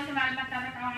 عاصم على المكان رفعوا